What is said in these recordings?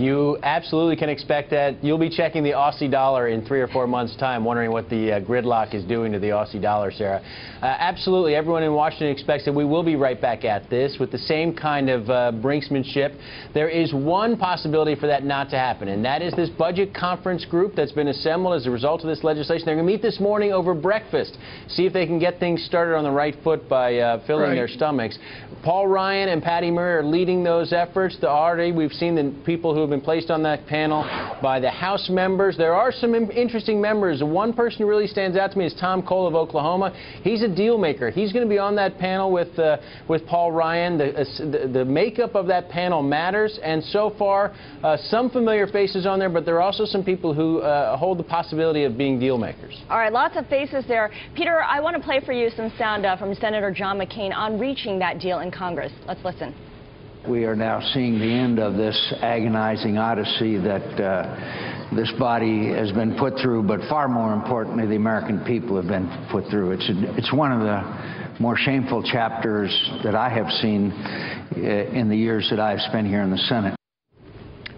You absolutely can expect that. You'll be checking the Aussie dollar in three or four months' time, wondering what the uh, gridlock is doing to the Aussie dollar, Sara. Uh, absolutely, everyone in Washington expects that we will be right back at this with the same kind of uh, brinksmanship. There is one possibility for that not to happen, and that is this budget conference group that's been assembled as a result of this legislation. They're going to meet this morning over breakfast, see if they can get things started on the right foot by uh, filling Right. their stomachs. Paul Ryan and Patty Murray are leading those efforts. The already we've seen the people who have been placed on that panel by the House members. There are some interesting members. One person who really stands out to me is Tom Cole of Oklahoma. He's a deal maker. He's going to be on that panel with uh, with Paul Ryan. The, uh, the makeup of that panel matters, and so far uh, some familiar faces on there, but there are also some people who uh, hold the possibility of being deal makers. All right, lots of faces there. Peter, I want to play for you some sound uh, from Senator John McCain on reaching that deal in Congress. Let's listen. We are now seeing the end of this agonizing odyssey that uh, this body has been put through, but far more importantly, the American people have been put through. It's, it's one of the more shameful chapters that I have seen uh, in the years that I've spent here in the Senate.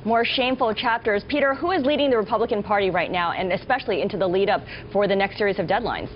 More shameful chapters. Peter, who is leading the Republican Party right now, and especially into the lead up for the next series of deadlines?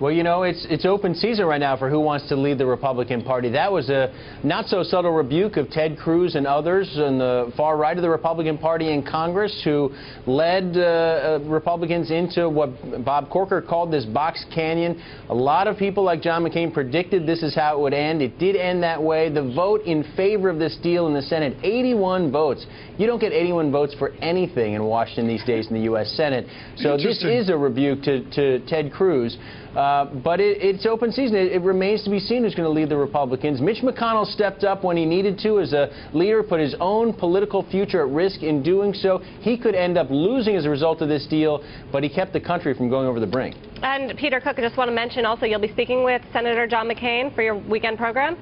Well, you know, it's it's open season right now for who wants to lead the Republican Party. That was a not so subtle rebuke of Ted Cruz and others on the far right of the Republican Party in Congress who led uh, uh, Republicans into what Bob Corker called this box canyon. A lot of people like John McCain predicted this is how it would end. It did end that way. The vote in favor of this deal in the Senate, 81 votes. You don't get 81 votes for anything in Washington these days in the U.S. Senate. So this is a rebuke to, to Ted Cruz. Uh, Uh, but it, it's open season. It, it remains to be seen who's going to lead the Republicans. Mitch McConnell stepped up when he needed to as a leader, put his own political future at risk in doing so. He could end up losing as a result of this deal, but he kept the country from going over the brink. And Peter Cook, I just want to mention also you'll be speaking with Senator John McCain for your weekend program.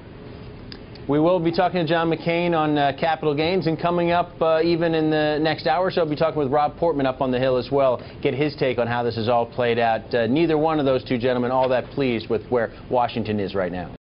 We will be talking to John McCain on uh, Capitol Gains, and coming up uh, even in the next hour so, we'll be talking with Rob Portman up on the Hill as well, get his take on how this has all played out. Uh, neither one of those two gentlemen all that pleased with where Washington is right now.